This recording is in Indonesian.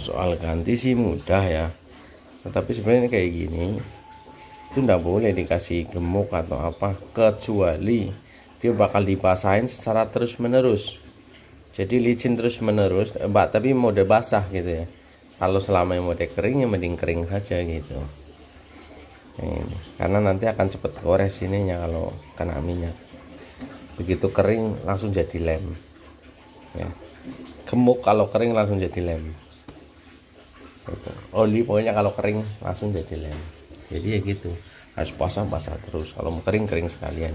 Soal ganti sih mudah ya. Tetapi sebenarnya kayak gini itu nggak boleh dikasih gemuk atau apa kecuali dia bakal dibasahin secara terus menerus jadi licin terus menerus mbak tapi mode basah gitu ya. Kalau selama yang mode kering ya mending kering saja gitu. Ini karena nanti akan cepet gores ininya kalau kena minyak. Begitu kering langsung jadi lem. Ya. gemuk kalau kering langsung jadi lem. Oli pokoknya kalau kering langsung jadi lem. Jadi ya gitu. Harus pasang basah terus. Kalau mau kering kering sekalian.